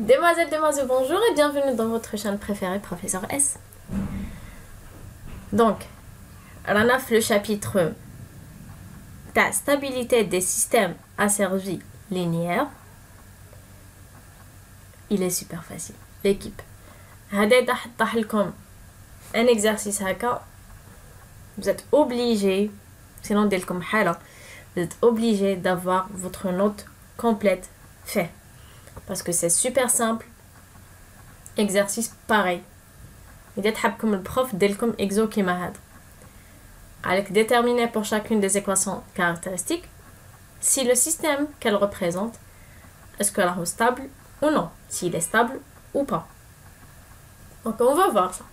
Demoiselles, demoiselles, bonjour et bienvenue dans votre chaîne préférée, Professeur S. Donc, on a le chapitre la stabilité des systèmes asservis linéaires. Il est super facile. L'équipe. un exercice vous êtes obligé sinon vous êtes obligé d'avoir votre note complète fait parce que c'est super simple exercice pareil إذا comme le prof comme exo كيما avec déterminer pour chacune des équations caractéristiques si le système qu'elle représente est-ce qu'elle est stable ou non s'il est stable ou pas donc on va voir ça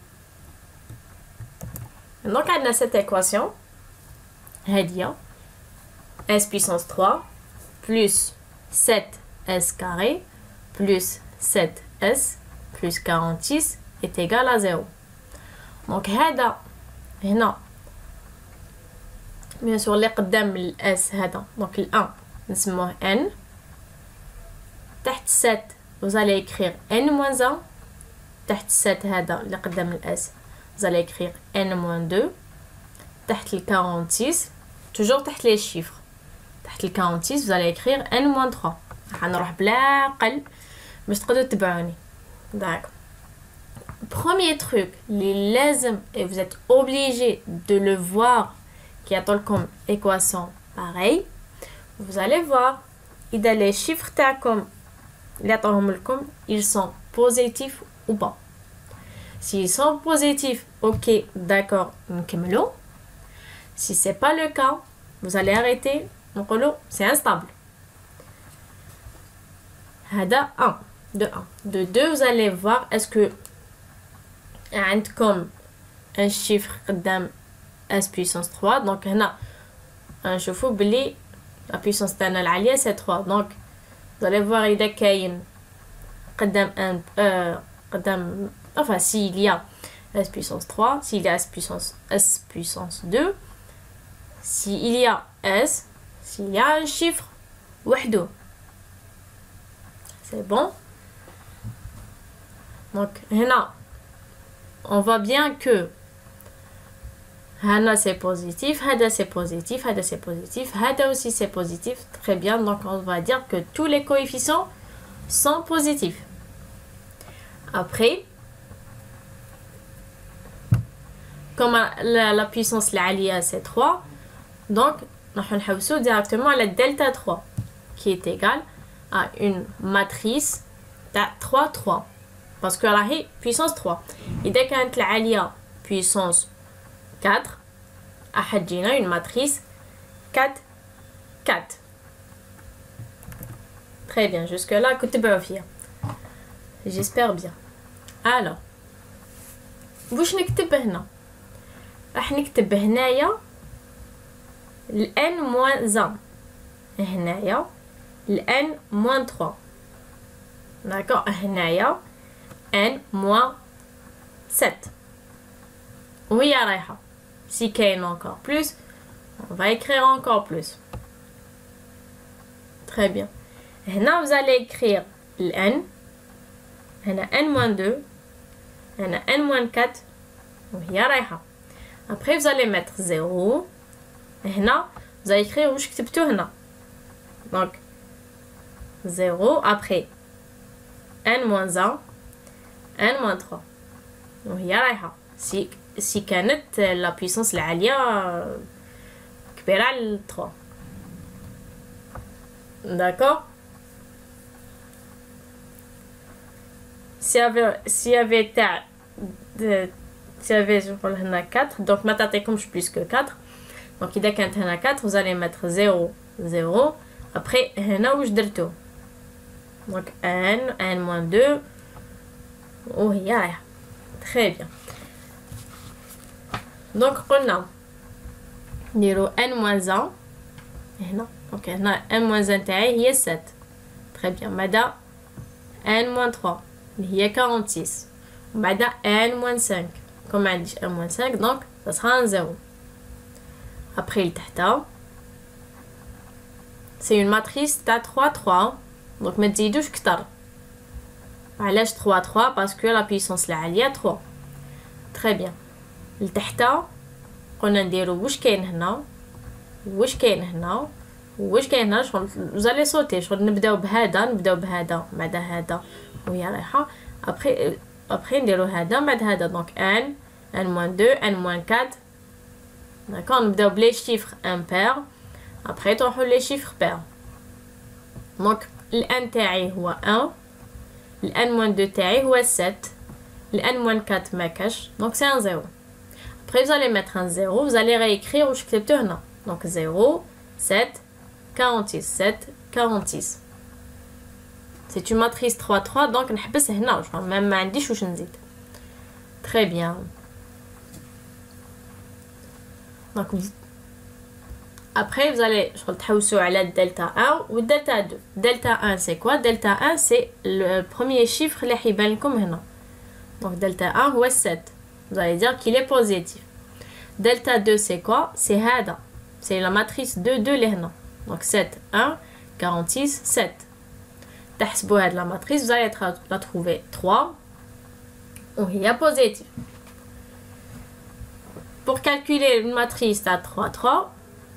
donc on a cette équation هادية s puissance 3 plus 7s carré plus 7s plus 46 est égal à 0. Donc هذا هنا bien sûr اللي قدام الاس هذا دونك ال 1 نسموه n تحت 7 vous allez écrire n moins 1 تحت 7 هذا اللي قدام الاس vous allez écrire n moins 2 تحت ال 46 toujours تحت les chiffres تحت ال 46 vous allez écrire n moins 3 حنروح بلا قل باش تقدروا تتبعوني d'accord premier truc les لازم et vous êtes obligé de le voir qui attend comme équation pareil vous allez voir إذا les chiffres تاعكم اللي عطاهم لكم ils sont positifs ou pas s'ils sont positifs ok d'accord نكملوا si c'est pas le cas vous allez arrêter نقولوا c'est instable هذا 1 de 1. De 2, vous allez voir est-ce que comme un chiffre d'un S puissance 3. Donc, on a un chauffe blé, la puissance d'un allié, c'est 3. Donc, vous allez voir, il y a euh, s'il y a S puissance 3, s'il y a S puissance, S puissance 2, s'il y a S, s'il y a un chiffre, c'est bon? Donc, on voit bien que Hana c'est positif, Hada c'est positif, Hada c'est positif, Hada aussi c'est positif. Très bien, donc on va dire que tous les coefficients sont positifs. Après, comme la, la puissance l'alia c'est 3, donc nous allons directement la delta 3 qui est égale à une matrice de 3, 3 Parce que la puissance 3. Et dès qu'on a puissance 4, a une matrice 4, 4. Très bien, jusque-là, côté J'espère bien. Alors, واش نكتب هنا راح نكتب هنايا ال n moins 1 هنايا ال n moins 3 d'accord هنايا n moins 7 وهي رايحة si كاين encore plus on va écrire encore plus très bien هنا vous allez écrire le n هنا n moins 2 هنا n moins 4 وهي رايحة après vous allez mettre 0 هنا vous allez écrire واش كتبتو هنا donc 0 après n moins 1 n moins 3 وهي رايحة si si كانت la puissance العالية كبيرة على 3 d'accord s'il y avait s'il y avait تاع s'il y avait نقول هنا 4 donc ما تعطيكمش plus que 4 donc إذا كانت هنا 4 vous allez mettre 0 0 après هنا واش درتو donc n n moins 2 وهي رايحة très bien donc قلنا نديرو n moins 1 هنا دونك هنا n moins 1 تاعي هي 7 très bien بعدا n moins 3 اللي هي 46 وبعدا n moins 5 comme ما عنديش n moins 5 donc ça sera un 0 après لتحتا c'est une matrice تاع 3 3 donc ما تزيدوش كتر علاش 3 3 باسكو لا بيسونس العاليه 3 تري بيان لتحتا قلنا نديرو واش كاين هنا واش كاين هنا واش كاين هنا شغل زالي صوتي شغل نبداو بهذا نبداو بهذا بعد هذا وهي رايحه ابخي ابخي نديرو هذا بعد هذا دونك ان ان موان دو ان موان كات داكور نبداو بلي شيفر امبير ابخي تروحو لي شيفر بير دونك الان تاعي هو ان الان موان دو تاعي هو سات الان موان كات مكاش دونك سي ان زيرو Après, vous allez mettre un 0, vous allez réécrire où je clique Donc 0, 7, 46, 7, 46. C'est une matrice 3, 3, donc نحبس هنا même ما عنديش واش نزيد. Très bien. Donc après, vous allez sur la delta 1 ou delta 2. Delta 1, c'est quoi? Delta 1, c'est le premier chiffre qui Donc, delta 1, c'est 7. Vous allez dire qu'il est positif. Delta 2, c'est quoi? C'est Hada. C'est la matrice 2, 2. Donc, 7, 1, 46, 7. De la matrice, vous allez la trouver 3. Il est positif. Pour calculer une matrice à 3, 3,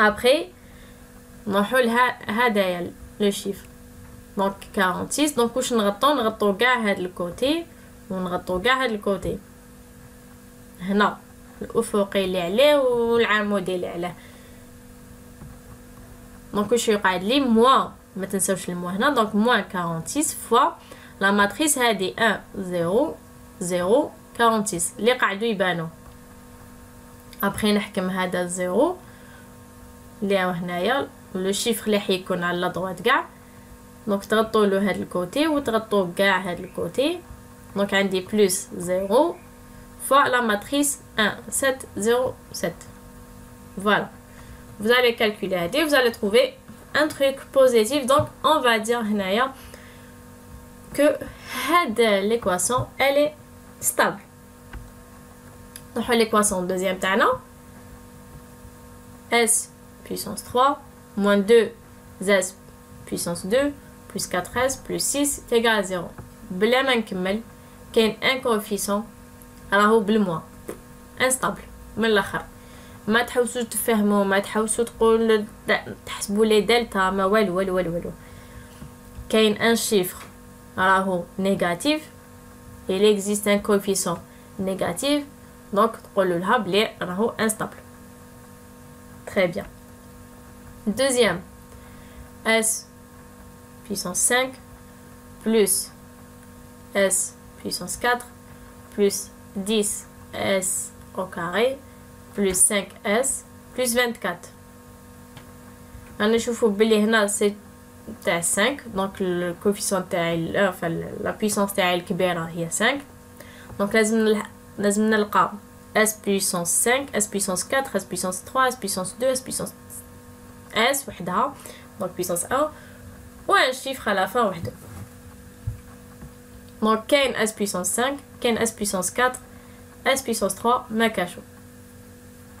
ابري نروحو لها هدايا لو شيفر دونك 46 دونك واش نغطو نغطو كاع هاد الكوتي ونغطو كاع هاد الكوتي هنا الافقي اللي عليه والعمودي اللي عليه دونك واش يقعد لي موا ما تنساوش الموا هنا دونك موان 46 فوا لا ماتريس هادي 1 0 0 46 اللي قعدوا يبانو ابخي نحكم هذا زيرو اللي هو هنايا لو شيفر اللي حيكون على لادروات كاع دونك تغطوا له هاد الكوتي وتغطوا كاع هاد الكوتي دونك عندي بلس زيرو fois la matrice 1, 7, 0, 7. Voilà. Vous allez calculer et vous allez trouver un truc positif. Donc, on va dire que l'équation, elle est stable. Donc, l'équation deuxième terme, S puissance 3 moins 2 S puissance 2 plus 4S plus 6 égale à 0. بلا ما نكمل كاين un coefficient راهو بالموا انستابل من الاخر ما تحوسوا تفهموا ما تحوسوا تقول تحسبوا لي دلتا ما والو والو والو والو كاين ان شيفر راهو نيجاتيف il existe un coefficient négatif donc تقولوا لها بلي راهو انستابل très bien deuxième s puissance 5 plus s puissance 4 plus 10s au carré plus 5s plus 24 نشوفوا بلي هنا سي تاع 5 دونك الكوفيسيون تاعي enfin la puissance تاعي الكبيره هي 5 دونك لازم لازم نلقى s puissance 5 s puissance 4 s puissance 3 s puissance 2 s puissance s وحدها دونك puissance 1 و un chiffre à la fin وحده دونك كاين s puissance 5 كاين s puissance 4 s puissance 3 ما كاشو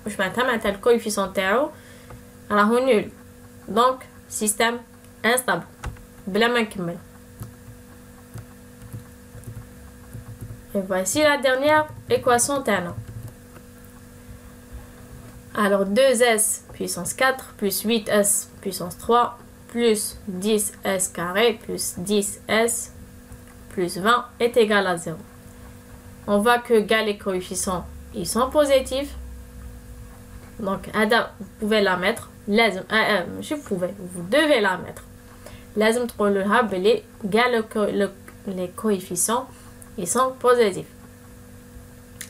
واش معناتها معناتها الكويفيسيون تاعو راهو نول دونك سيستم انستابل بلا ما نكمل Et voici la dernière équation تاعنا. Alors 2s puissance 4 plus 8s puissance 3 plus 10s carré plus 10s plus 20 est égal à 0 on voit que gars les coefficients ils sont positifs donc Ada vous pouvez la mettre لازم je vous pouvez vous devez la mettre لازم تقولوا بلي le les coefficients ils sont positifs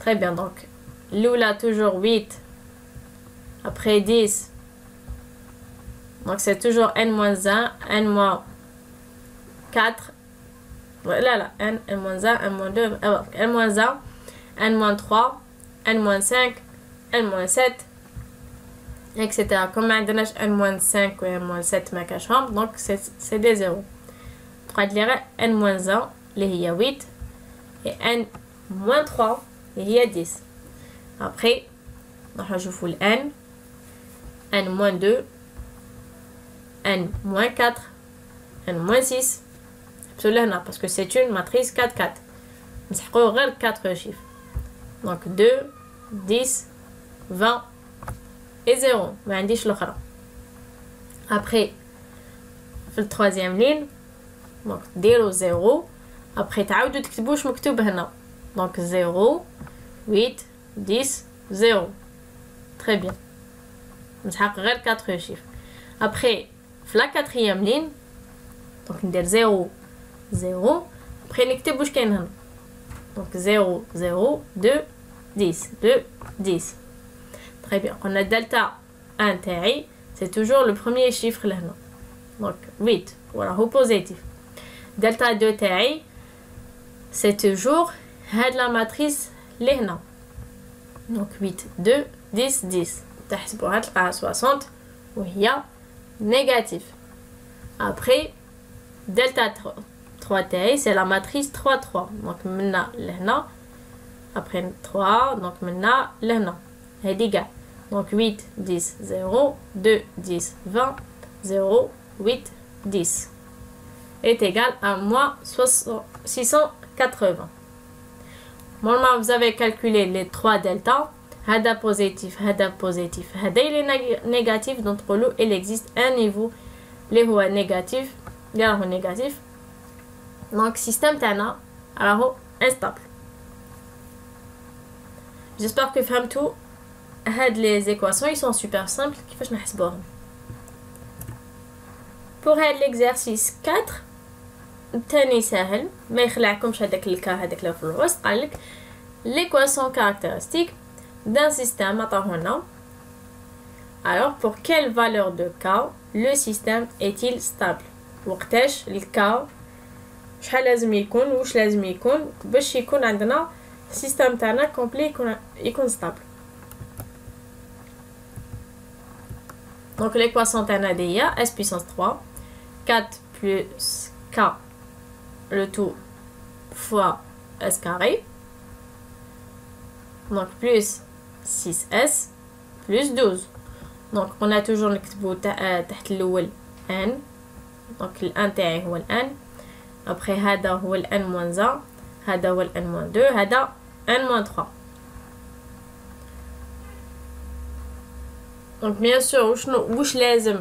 Très bien. Donc, l'oula toujours 8. Après 10. Donc, c'est toujours n moins 1, n moins 4. Là, là, n, n moins 1, n moins 2, n moins 1, n moins 3, n moins 5, n-7 etc. Comme on a n-5 ou n-7 ma chambre, donc c'est des zéros. 3 de n-1, il y a 8, et n-3, il y a 10. Après, on joue le n, n-2, n-4, n-6. Absolument, parce que c'est une matrice 4-4. On a 4 chiffres. Donc 2, 10, 20 et 0 ما عنديش الاخرى après في التروازيام لين دونك ديرو 0 après تعاودوا تكتبوا واش مكتوب هنا دونك 0 8, 10, 0. Très bien. On a 4 chiffres. Après, la quatrième ligne, donc on 0, 0. Après, on écrit Donc 0, 0, 2, 10, 2, 10. Très bien. On a delta intérêt, c'est toujours le premier chiffre là. Donc 8, voilà, au positif. Delta 2 TI, c'est toujours la matrice là. Donc 8, 2, 10, 10. تحسبوها تلقاها 60 وهي négatif. Après, delta 3 TI, c'est la matrice 3, 3. Donc maintenant, là. Après 3, donc maintenant, là. هذه égal. Donc 8, 10, 0, 2, 10, 20, 0, 8, 10 est égal à moins 680. Normalement, vous avez calculé les trois deltas. Hada positif, Hada positif, Hada il est négatif. D'entre eux, il existe un niveau. Les est négatif, les est négatif. Donc, système Tana, alors instable. J'espère que vous tout. Les équations, ils sont super simples. Pour l'exercice 4, الثاني سهل ما يخلعكمش هذاك الكا هذاك اللي في الوسط قالك l'équation caractéristique d'un système عطاهولنا alors pour quelle valeur de k le système est-il stable وقتاش الكا شحال لازم يكون واش لازم يكون باش يكون عندنا السيستم تاعنا كومبلي يكون يكون ستابل Donc l'équation Tanadeya, S puissance 3, 4 plus K, le tout fois S carré. Donc plus 6S plus 12. Donc on a toujours نكتبو تحت الأول N. Donc ال N تاعي هو ال N. Après هذا هو ال N moins 1. هذا هو ال N moins 2. هذا N moins 3. دونك بيان سور وشنو واش لازم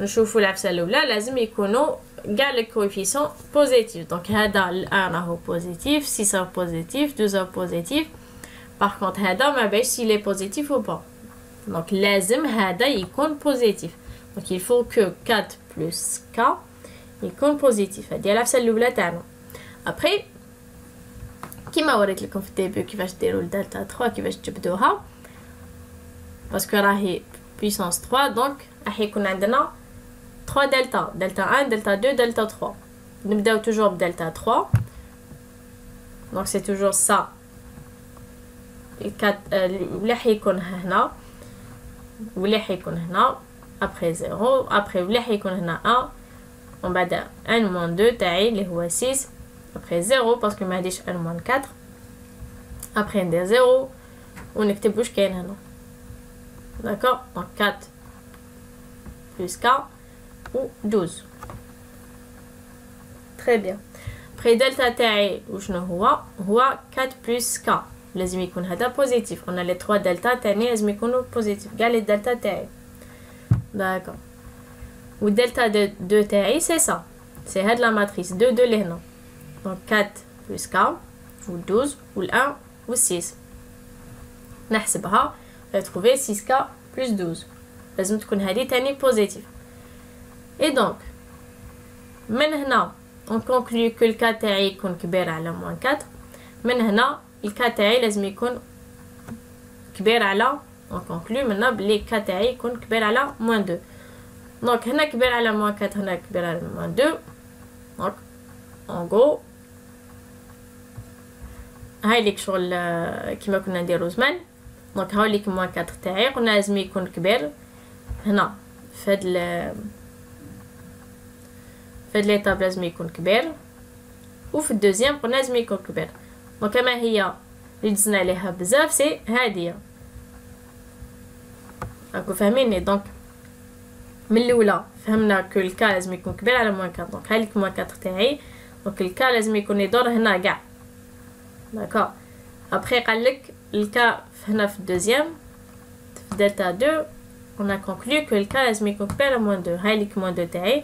نشوفو العفسه الاولى لازم يكونوا كاع لي كويفيسيون بوزيتيف دونك هذا الان راهو بوزيتيف 6 بوزيتيف 12 بوزيتيف باغ كونط هذا ما باش سي لي بوزيتيف او با دونك لازم هذا يكون بوزيتيف دونك يفو كو 4 بلس ك يكون بوزيتيف هادي العفسه الاولى تاعنا ابري كيما وريت لكم في الديبي كيفاش ديروا الدالتا 3 كيفاش تجبدوها parce que راهي puissance 3 donc راح يكون عندنا 3 delta delta 1 delta 2 delta 3 نبداو toujours delta 3 donc c'est toujours ça ولا حيكون هنا ولا حيكون هنا après 0 après ولا حيكون هنا 1 ومن بعد 1 moins 2 تاعي اللي هو 6 après 0 باسكو ما عنديش 1 moins 4 après ندير 0 ونكتب واش كاين هنا D'accord Donc 4 plus K ou 12. Très bien. Après delta تاعي وشنو هو هو 4 plus K لازم يكون هذا بوزيتيف قلنا لي 3 دلتا تاني لازم يكونوا بوزيتيف كاع لي دلتا تاعي داكور والدلتا دو 2 تاعي سي سا c'est la matrice 2 de l'hénon. Donc 4 plus k, ou 12, ou 1, ou 6. نحسبها trouver 6k plus 12 لازم تكون هذه تاني positive et donc من هنا que le cas تاعي يكون كبير على moins 4 من هنا الكا تاعي لازم يكون كبير على conclut maintenant بلي الكا تاعي يكون كبير على moins 2 دونك هنا كبير على moins 4 هنا كبير على moins 2 دونك en gros هاي ليك شغل كيما كنا نديرو زمان. دونك هاوليك موان 4 تاعي قلنا لازم يكون كبير هنا فهاد ال فهاد ليطاب لازم يكون كبير وفي الدوزيام قلنا لازم يكون كبير دونك كما هي اللي دزنا عليها بزاف سي هادية راكو فاهميني دونك من الاولى فهمنا كو الكا لازم يكون كبير على موان 4 دونك هاليك موان 4 تاعي دونك الكا لازم يكون يدور هنا كاع داكوغ ابخي قالك الكا هنا في الدوزيام في دلتا 2 on a conclu que الكا لازم يكون كبير على موان 2 هاي ليك 2 تاعي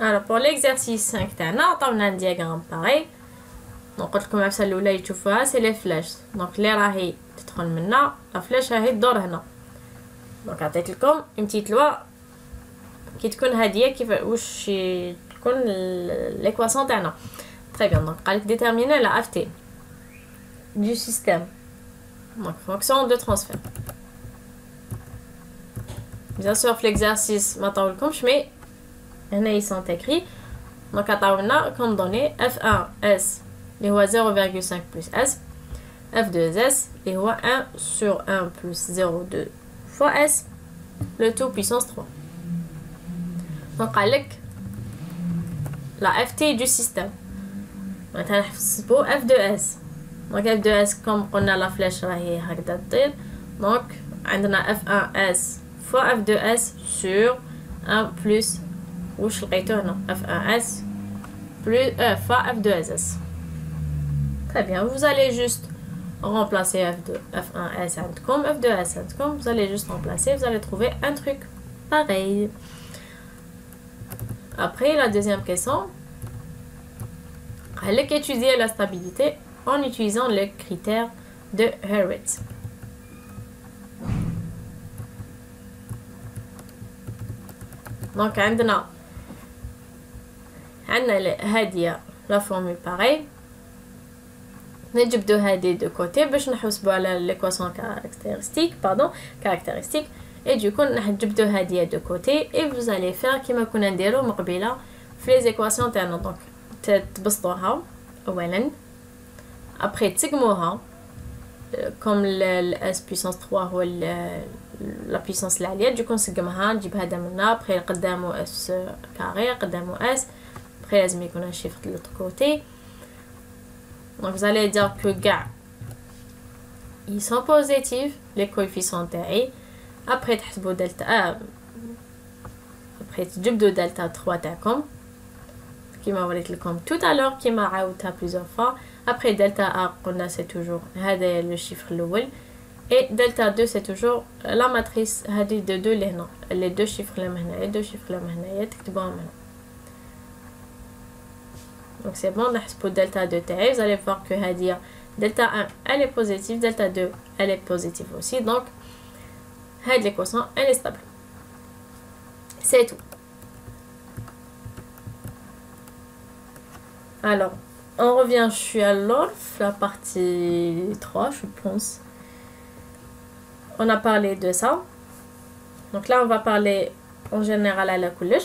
alors pour l'exercice 5 تاعنا عطاونا un diagramme pareil دونك قلت لكم العفسه الاولى تشوفوها سي لي فلاش دونك اللي راهي تدخل منا لا فلاش راهي تدور هنا دونك عطيت لكم اون بتيت لوا كي تكون هاديه كيف واش تكون ليكواسيون تاعنا تري بيان دونك قالك ديتيرميني لا اف تي du système donc fonction de transfert bien sûr l'exercice ما طولكمش mais هنا ils sont écrits donc عطاونا comme données f1s اللي هو 0,5 plus s f2s اللي هو 1 sur 1 plus 0,2 fois s le tout puissance 3 donc قالك la ft du système مثلا نحسبو f2s donc f2s comme قلنا لا فلاش راهي هكذا تطير donc عندنا f1s fois f2s sur 1 plus واش لقيتو هنا f1s plus euh, fois f2s très bien vous allez juste remplacer f2 f1s عندكم f2s عندكم vous allez juste remplacer vous allez trouver un truc pareil après la deuxième question allez étudier la stabilité en utilisant les critères de Hurwitz donc عندنا عندنا هادية لا فورمول باغي. نجبدو هادي دو كوتي باش نحسبو على ليكواسيون كاركتيرستيك باردون كاركتيرستيك. اي دوكو نجبدو هادية دو كوتي اي فوز الي فير كيما كنا نديرو من قبيله في لي زيكواسيون تاعنا دونك تبسطوها اولا. ابخي تقموها كوم الاس بويسونس 3 هو لا بويسونس العاليه دوكو نسقمها نجيب هذا منا ابخي قدامو اس كاري قدامو اس ابخي لازم يكون un chiffre de l'autre côté donc vous allez dire que كاع ils sont positifs les coefficients تاعي après تحسبوا دلتا آه. après تجبدوا دلتا 3 تاعكم كيما وريت لكم tout à l'heure كيما عاودتها plusieurs fois après delta A قلنا c'est toujours هذا le chiffre الاول et delta 2 c'est toujours la matrice هذه de 2 اللي هنا les deux chiffres اللي هنا les deux chiffres اللي هنايا تكتبوهم هنا donc c'est bon, on delta 2 Vous allez voir que delta 1, elle est positive, delta 2, elle est positive aussi. Donc, l'équation, elle est stable. C'est tout. Alors, on revient, je suis à l'OLF, la partie 3, je pense. On a parlé de ça. Donc là, on va parler en général à la couleur.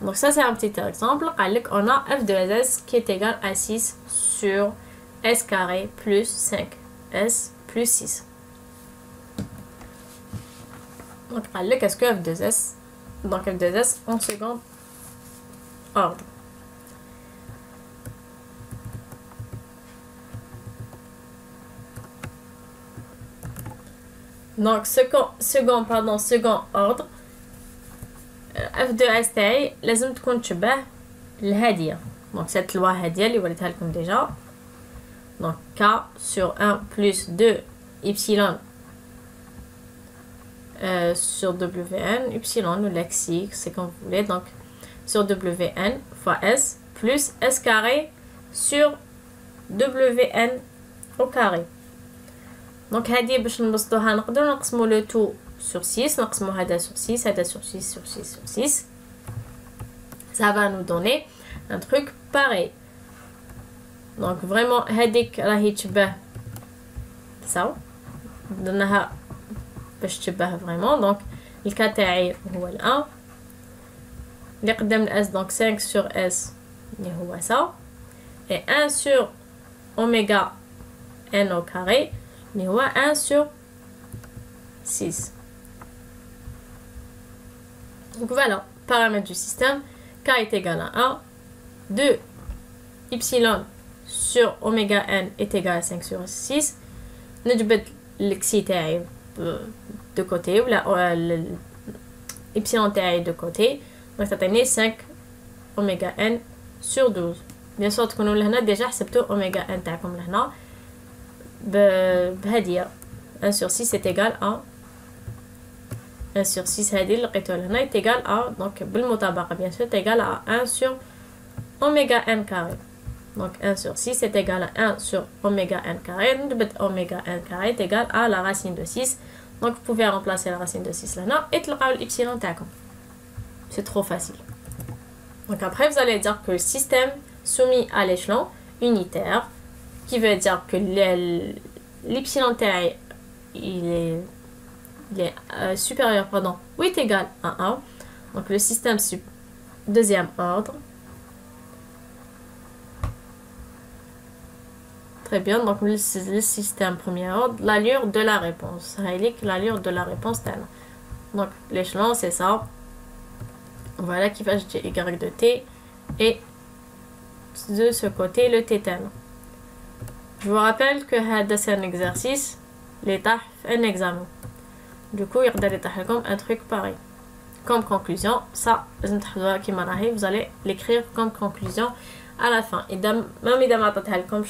Donc ça, c'est un petit exemple. On a f de s qui est égal à 6 sur s carré plus 5. s plus 6. Donc, qu'est-ce que f de s Donc, f de s en second ordre? Donc, second, second, pardon, second ordre, F2S تاعي لازم تكون تشبه الهادية. Donc, cette loi هادية اللي وريتها لكم déjà. Donc, K sur 1 plus 2 y euh, sur WN, y ou lexique, c'est comme vous voulez. Donc, sur WN fois S plus S carré sur WN au carré. Donc, هذه باش نبسطوها نقدروا نقسموا le tout sur 6 نقسموا هذا sur 6 هذا sur 6 sur 6 sur 6 ça va nous donner un truc pareil donc vraiment هذيك راهي تشبه ça درناها باش تشبه vraiment donc الكا تاعي هو ال 1 اللي قدام الاس donc 5 sur s اللي هو ça et 1 sur oméga n au carré mais 1 sur 6. Donc voilà, paramètres du système, k est égal à 1, 2, y sur oméga n est égal à 5 sur 6. نجبد l'exi تاعي de côté ou la y تاعي de côté donc تعطيني 5 oméga n sur 12 bien sûr تكونوا لهنا déjà حسبتوا oméga n تاعكم لهنا بهدية 1 sur 6 est égal à 1 sur 6 هذه اللي لقيتوها لهنا est égal à donc بالمطابقة bien sûr est égal à 1 sur oméga n carré donc 1 sur 6 est égal à 1 sur oméga n carré نضبط oméga n carré est égal à la racine de 6 donc vous pouvez remplacer la racine de 6 là et تلقاو l'epsilon تاعكم c'est trop facile donc après vous allez dire que le système soumis à l'échelon unitaire qui veut dire que l'epsilon il est, il est euh, supérieur pardon, ou est égal à 1. Donc le système deuxième ordre. Très bien, donc le, système premier ordre, l'allure de la réponse. L'allure de la réponse telle. Donc l'échelon, c'est ça. Voilà qui va y de t. Et de ce côté, le t je vous rappelle que c'est un exercice, l'état un examen. Du coup, il comme un truc pareil. Comme conclusion, ça, vous allez l'écrire comme conclusion à la fin. Et même si comme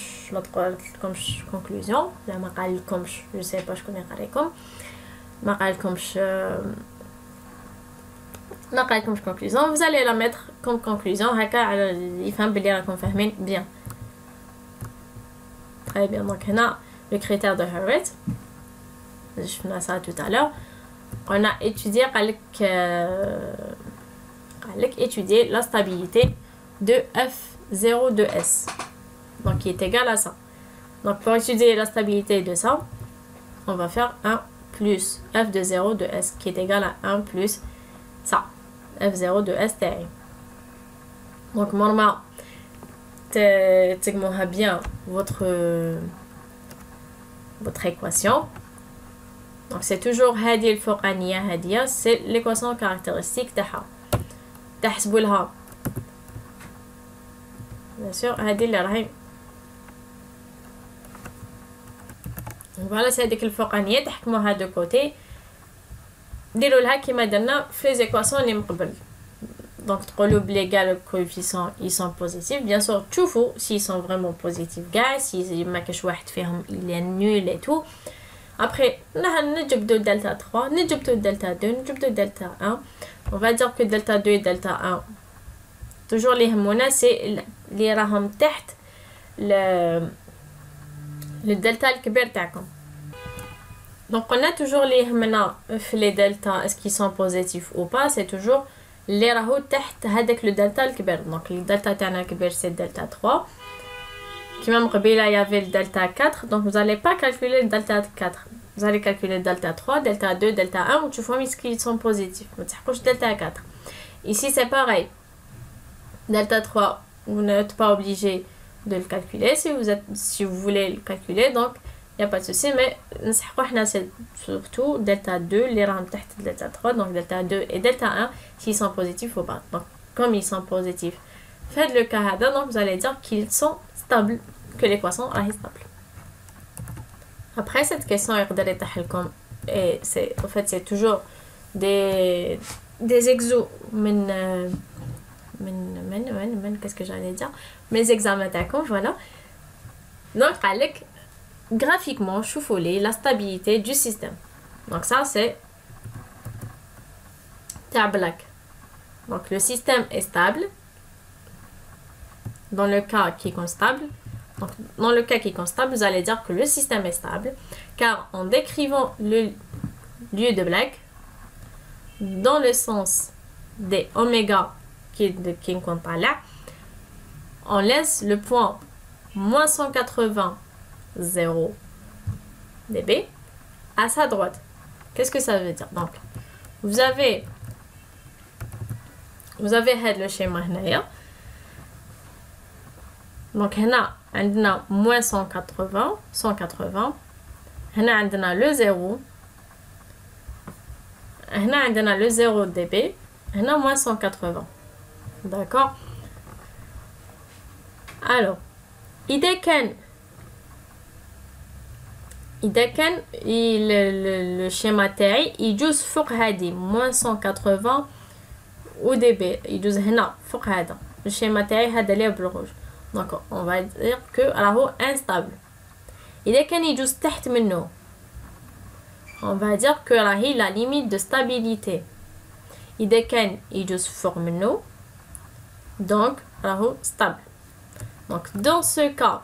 comme conclusion, comme je sais pas, je connais comme comme comme conclusion, vous allez la mettre comme conclusion. Bien. Très bien, donc le critère de je ça tout à l'heure. On a étudié avec euh, étudier la stabilité de f0 de s. Donc qui est égal à ça donc pour étudier la stabilité de ça on va faire 1 plus f de 0 de s qui est égal à 1 plus ça f0 de s TI. donc normalement tegmoha bien votre votre équation donc c'est toujours هذه الفوقانية هذه c'est l'équation caractéristique تاعها تحسبوا لها bien sûr هذه اللي راهي فوالا سي هذيك الفوقانية تحكموها دو كوتي ديروا لها كيما درنا في لي زيكواسيون اللي من قبل donc, le les coefficients, ils sont positifs. Bien sûr, tout faux s'ils sont vraiment positifs. Gars, si il est nul et tout. Après, on a de delta 3, de delta 2, de delta 1. On va dire que delta 2 et delta 1, toujours les hormones, c'est les raham تحت le, le delta الكبير تاعكم. Donc, on a toujours les hormones, les delta, est-ce qu'ils sont positifs ou pas, c'est toujours اللي راهو تحت هذاك لو دلتا الكبير دونك الدلتا تاعنا الكبير سي دلتا 3 Qui même là, il y avait le delta 4. Donc, vous n'allez pas calculer le delta 4. Vous allez calculer delta 3, delta 2, delta 1, ou tu vois, mais qui sont positifs. Mais c'est delta 4. Ici, c'est pareil. Delta 3, vous n'êtes pas obligé de le calculer si vous, êtes, si vous voulez le calculer. Donc, il n'y a pas de souci. Mais c'est surtout delta 2, les rangs de delta 3, donc delta 2 et delta 1, s'ils sont positifs ou pas. Donc, comme ils sont positifs, faites le cas donc vous allez dire qu'ils sont stables que l'équation est stable après cette question يقدر comme et c'est en fait c'est toujours des des exos euh, qu'est-ce que j'allais dire mes examens d'accord voilà donc avec graphiquement chouffolé la stabilité du système donc ça c'est black donc le système est stable dans le cas qui est constable donc, dans le cas qui est constable, vous allez dire que le système est stable, car en décrivant le lieu de black, dans le sens des oméga qui, qui ne compte pas là, on laisse le point moins 180 0 dB à sa droite. Qu'est-ce que ça veut dire? Donc, vous avez vous avez le schéma donc هنا عندنا moins 180 180 هنا عندنا le 0 هنا عندنا le 0 dB هنا moins 180 d'accord alors إذا كان إذا كان le schéma تاعي يجوز فوق هادي moins 180 و dB يجوز هنا فوق هذا الشيما تاعي هذا ليه بالروج donc on va dire que راهو instable إذا كان يجوز تحت منه on va dire que راهي la limite de stabilité إذا كان يجوز فوق منه donc راهو stable donc dans ce cas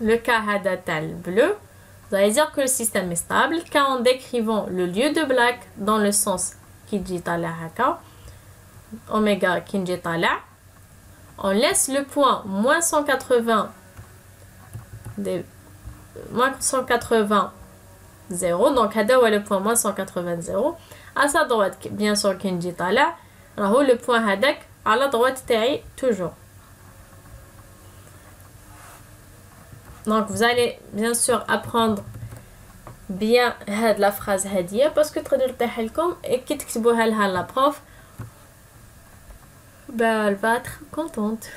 le cas هذا تاع bleu vous allez dire que le système est stable car en décrivant le lieu de black dans le sens qui dit طالع هكا oméga qui نجي طالع on laisse le point moins 180 des, moins 180 0 donc هذا le point moins 180 0 à sa droite bien sûr كي نجي طالع راهو le point هذاك على droite تاعي toujours donc vous allez bien sûr apprendre bien la phrase هذه parce que تقدر ترتاح لكم et كي تكتبوها لها la prof bah, elle va être contente.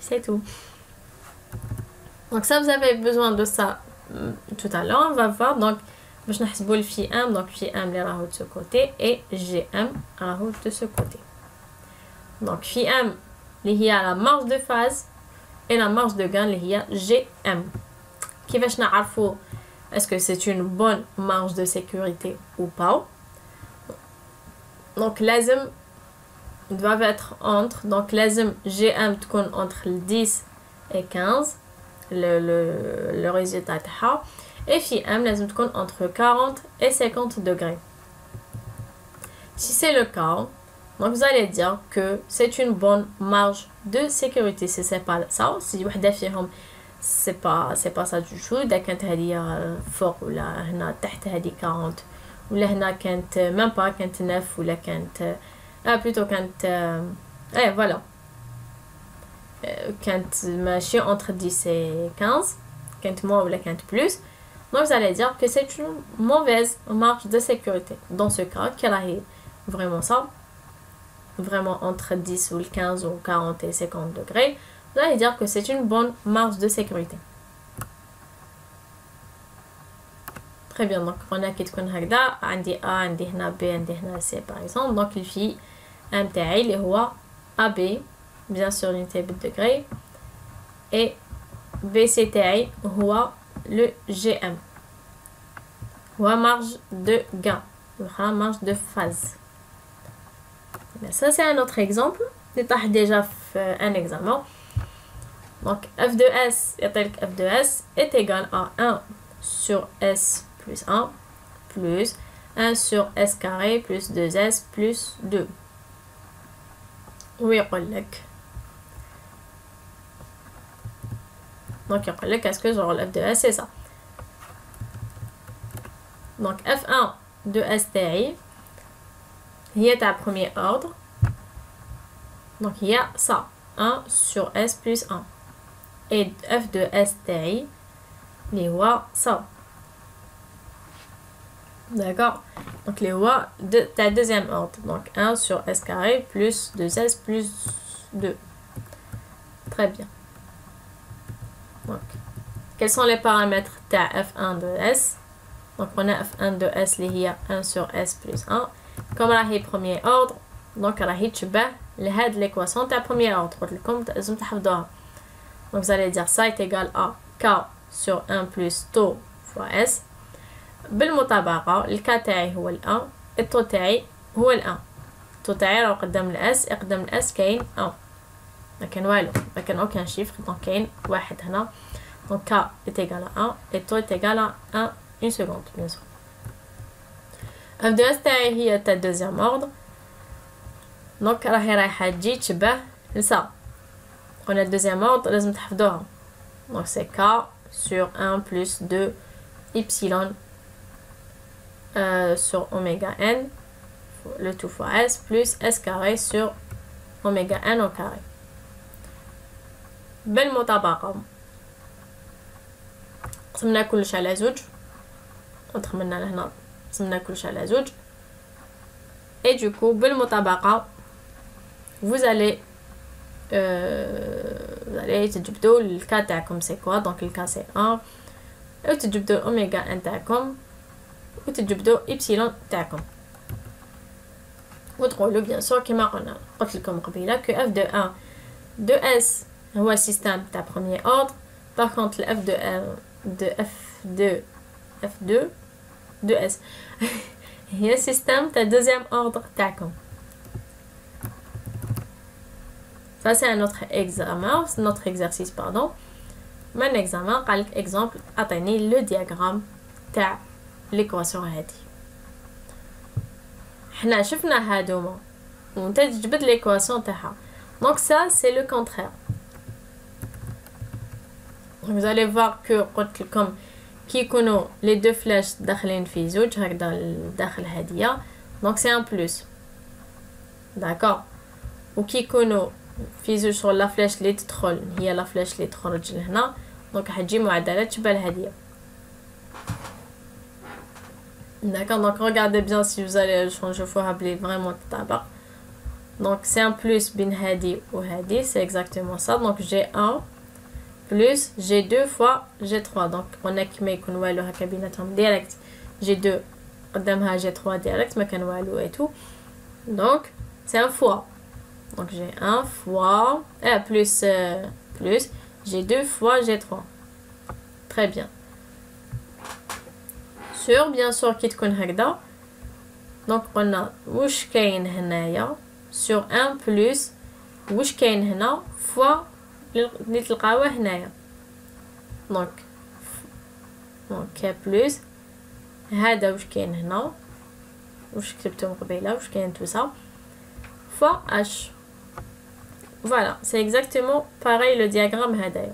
C'est tout. Donc ça, vous avez besoin de ça mm, tout à l'heure. On va voir. Donc, je vais le phi 1. Donc, phi 1 est de ce côté et GM de ce côté. Donc, phi 1, il y a la marge de phase et la marge de gain, il y a GM. Qui va est-ce que c'est une bonne marge de sécurité ou pas? Donc lazim doivent être entre donc لازم GM تكون entre 10 et 15 le, le, le résultat تاعها et phi M لازم تكون entre 40 et 50 degrés si c'est le cas donc vous allez dire que c'est une bonne marge de sécurité si c'est pas ça si وحده فيهم c'est pas c'est pas ça du tout اذا كانت هذه فوق ولا هنا تحت هذه 40 ولا هنا كانت même pas كانت 9 ولا كانت ah, plutôt quand... Euh, eh, voilà. Euh, quand machine entre 10 et 15, quand moins ou quand plus, donc vous allez dire que c'est une mauvaise marge de sécurité. Dans ce cas, qu'elle a vraiment ça, vraiment entre 10 ou 15 ou 40 et 50 degrés, vous allez dire que c'est une bonne marge de sécurité. Très bien, donc on a qui تكون هكذا عندي A عندي هنا B عندي هنا C par exemple donc il fait M تاعي اللي هو AB bien sûr l'unité de degré et BC تاعي هو le GM هو marge de gain هو marge de phase ça c'est un autre exemple نطرح déjà un examen donc f de s f de s est égal à 1 sur s plus 1 plus 1 sur s carré plus 2s plus 2 ويقول لك donc يقول لك est-ce que genre f de s c'est ça donc f1 de s تاعي هي تاع premier ordre donc il y a ça 1 sur s plus 1 et f de s تاعي اللي هو ça D'accord Donc les voies de ta deuxième ordre. Donc 1 sur s carré plus 2s plus 2. Très bien. Donc, quels sont les paramètres de f1 de s donc on a f1 de s qui est 1 sur s plus 1 comme راهي premier ordre donc راهي تشبه لهاد l'équation تاع premier ordre قلت لكم لازم تحفظوها donc vous allez dire ça est égal à k sur 1 plus taux fois s بالمطابقة الكا تاعي هو ال 1 التو تاعي هو ال 1 التو تاعي راه قدام الاس قدام الاس كاين 1 ما كان والو ما كان شيفر دونك كاين واحد هنا. دونك k est égal à 1 et taux est égal à 1 une seconde bien sûr. F de s تاعي هي تاع deuxième ordre دونك راهي رايحة تجي تشبه لسا le deuxième ordre لازم تحفظوها. donc c'est k sur 1 plus 2 epsilon euh, sur oméga n, le tout fois s, plus s carré sur oméga n au carré. بالمطابقة قسمنا كلش على زوج ودخلنا لهنا قسمنا كلش على زوج et du coup بالمطابقة vous allez euh, vous allez تجبدوا الكا تاعكم سي كوا دونك الكا سي 1 وتجبدوا اوميغا ان تاعكم وتجبدوا إبسيلون تاعكم وتقولوا بيان سور كيما قلنا قلت لكم قبيله كو اف دو 1 دو اس هو سيستم تاع بروميير اوردر باغ كونطخ الاف دو ان دو اف دو اف دو دو اس هي سيستم تاع دوزيام اوردر تاعكم Ça, c'est un autre examen, notre exercice, pardon. Mon examen, قال exemple, atteignez le diagramme تاع ليكواسيون هادي. حنا شفنا هادوما وانت تجبد ليكواسيون تاعها. دونك سا سي لو كونترير vous allez voir que قلت لكم كي يكونوا لي دو فلاش داخلين في زوج هكذا داخل هادية. دونك سي ان بلوس داكور وكي يكونوا في زوج شغل لا فلاش اللي تدخل هي لا فلاش اللي تخرج لهنا دونك حتجي معدلات تشبه الهديه D'accord, donc regardez bien si vous allez changer, il faut rappeler vraiment tabac. Donc c'est un plus bin hadi ou hadi, c'est exactement ça. Donc j'ai 1 plus j'ai 2 fois j'ai 3. Donc on a qui met qu'on voit le direct. J'ai 2 j'ai 3 direct, mais qu'on et tout. Donc c'est un fois. Donc j'ai 1 fois, euh, plus, euh, plus, j'ai 2 fois j'ai 3. Très bien Sur, bien sûr كي تكون هكذا دونك قلنا واش كاين هنايا sur 1 plus واش كاين هنا فوا اللي تلقاوه هنايا دونك دونك كي بلوس هذا واش كاين هنا واش كتبتو قبيله واش كاين توسا فوا اش فوالا سي اكزاكتومون باغي لو دياغرام هذايا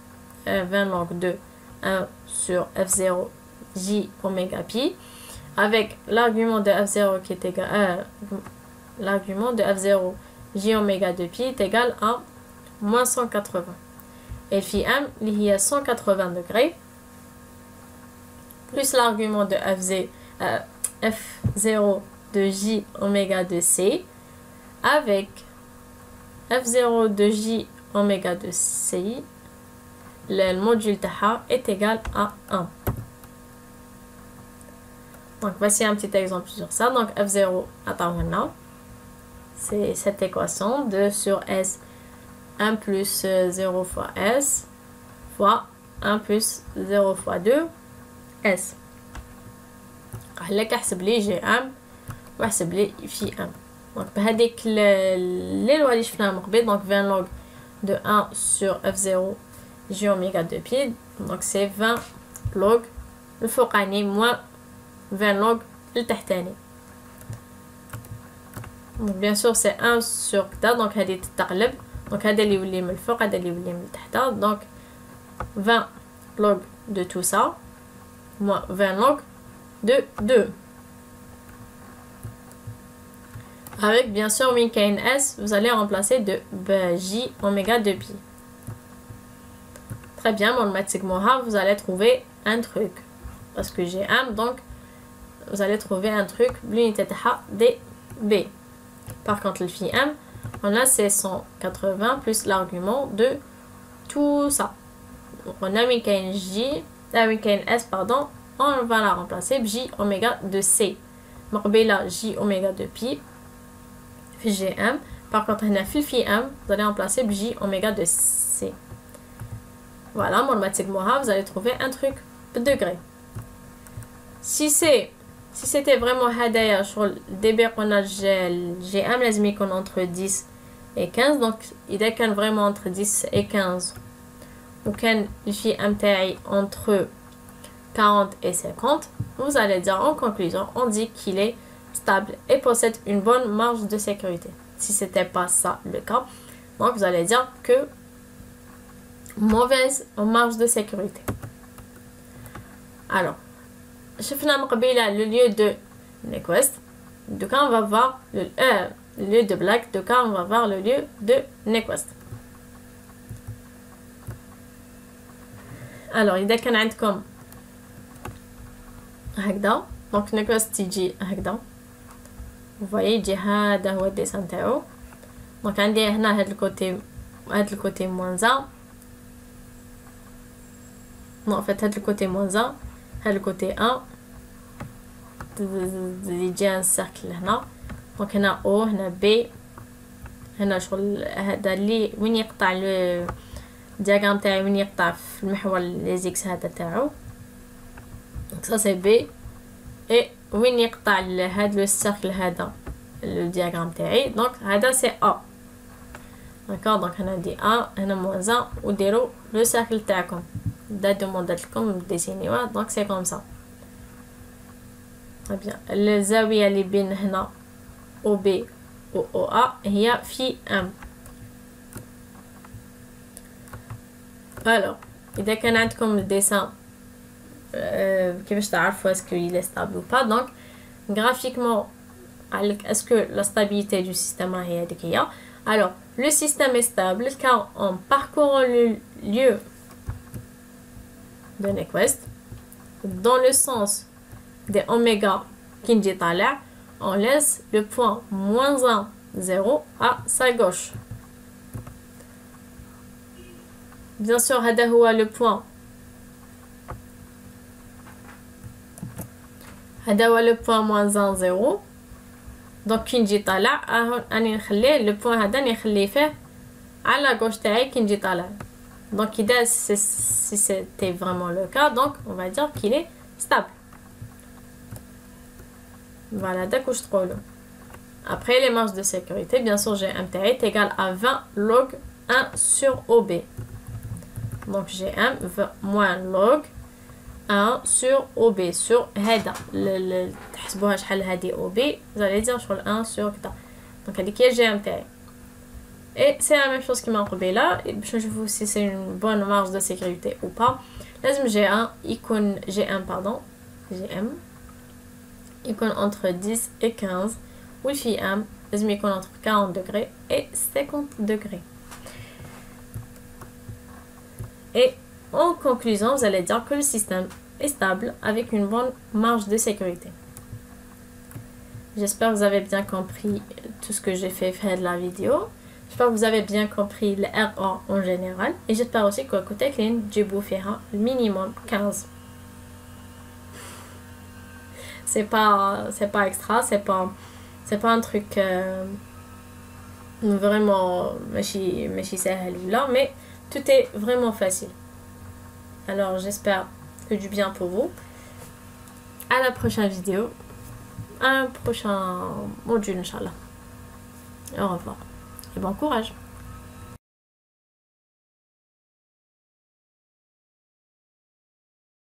20 log de 1 sur F0 J oméga pi avec l'argument de F0 qui est égal euh, l'argument de F0 J oméga de pi est égal à moins 180 et phi m il y a 180 degrés plus l'argument de F0, euh, F0 de J oméga de C avec F0 de J oméga de C le module TAHA est égal à 1. Donc voici un petit exemple sur ça. Donc F0 maintenant, c'est cette équation 2 sur S 1 plus 0 fois S fois 1 plus 0 fois 2 S. لك احسب لي جي ام واحسب لي في ام دونك بهذيك لي لوا اللي شفناهم قبل دونك 20 log de 1 sur f0 J oméga de pi, donc c'est 20 log الفوقاني moins 20 log التحتاني donc bien sûr c'est 1 sur كدا donc هادي تتقلب donc هذا اللي يولي من الفوق هذا اللي يولي من التحت donc 20 log de tout ça, moins 20 log de 2. Avec bien sûr S, vous allez remplacer de J oméga de pi. Très bien, mathématiquement, vous allez trouver un truc. Parce que j'ai M, donc vous allez trouver un truc, l'unité de B. Par contre, le phi M, on a c'est 180 plus l'argument de tout ça. On a J, la S, pardon, on va la remplacer J oméga de C. là J oméga de pi, GM. Par contre, on a phi M, vous allez remplacer J oméga de C. Voilà, automatiquement, vous allez trouver un truc de degré. Si c'est si c'était vraiment hadaya sur le débit qu'on a GM, les qu'on entre 10 et 15 donc il est vraiment entre 10 et 15 ou quand j'ai un entre 40 et 50 vous allez dire en conclusion on dit qu'il est stable et possède une bonne marge de sécurité si c'était pas ça le cas donc vous allez dire que mauvaise marge de sécurité alors شفنا le lieu de Nequest donc on va voir le euh, lieu de Black, donc on va voir le lieu de Nequest. Alors, il كان عندكم هكذا دونك نيكوست تيجي هكذا فوايي يجي هذا هو الديسان تاعو دونك عندي هنا هاد الكوتي هاد الكوتي موان فات هاد الكوتي موان زا هاد الكوتي ان يجي ان سيركل هنا دونك هنا أو هنا بي هنا شغل هذا اللي وين يقطع الدياغرام تاعي وين يقطع في المحور لي زيكس هذا تاعو دونك سا سي بي اي وين يقطع هذا لو سيركل هذا الدياغرام تاعي دونك هذا سي ا داكوغ دونك هنا دي ا هنا موان زان وديرو لو سيركل تاعكم دا دوموندات لكم ديسينيوه دونك سي كوم سا بيان الزاويه اللي بين هنا OB و OA هي في M الوغ اذا كان عندكم الديسان كيفاش تعرفوا اسكو il est stable ou pas donc graphiquement عليك اسكو la stabilité du système هي هذيك هي alors le système est stable car en parcourant le lieu dans le sens des oméga Kinji on laisse le point moins 1, 0 à sa gauche. Bien sûr, le point. Hadahoua le point moins 1, 0. Donc, Kinji Tala, le point Hadan est à la gauche de Kinji donc, Ida, si c'était vraiment le cas, donc on va dire qu'il est stable. Voilà, d'accord, Après, les marges de sécurité, bien sûr, j'ai MTA est égal à 20 log 1 sur OB. Donc, j'ai GM moins log 1 sur OB, sur HEDA. Le, le, vous allez dire sur 1 sur HEDA. Donc, elle est GMTA. Et c'est la même chose qui m'a enrobé là. Et je vois si c'est une bonne marge de sécurité ou pas. Là, j'ai un icône G1, pardon, GM. Icône entre 10 et 15. Wi-Fi M, icône entre 40 degrés et 50 degrés. Et en conclusion, vous allez dire que le système est stable avec une bonne marge de sécurité. J'espère que vous avez bien compris tout ce que j'ai fait faire de la vidéo vous avez bien compris le RA en général. Et j'espère aussi que côté clean j'ai bouffé minimum 15 c'est pas c'est pas extra c'est pas c'est pas un truc euh, vraiment là mais tout est vraiment facile. Alors j'espère que du bien pour vous. À la prochaine vidéo. Un prochain module inchallah. Au revoir et bon courage